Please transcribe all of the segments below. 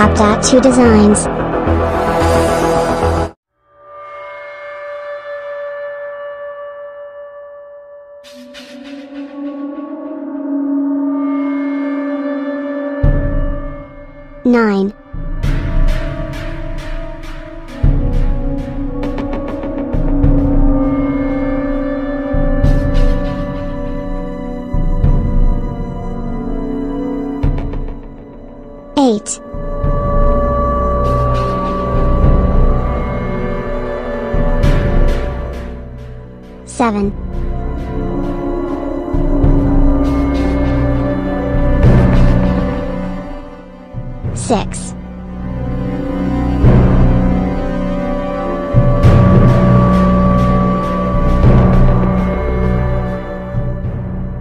Top Tattoo Designs. Nine. Eight. Seven. Six.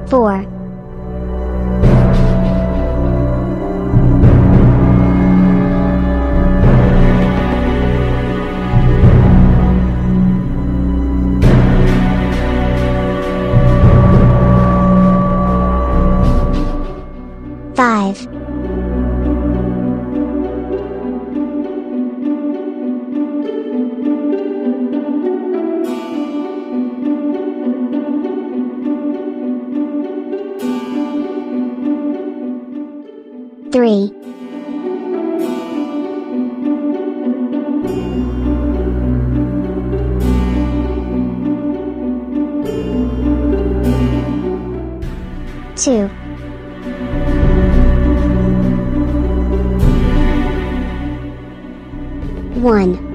Four. Five. Three. Two. One.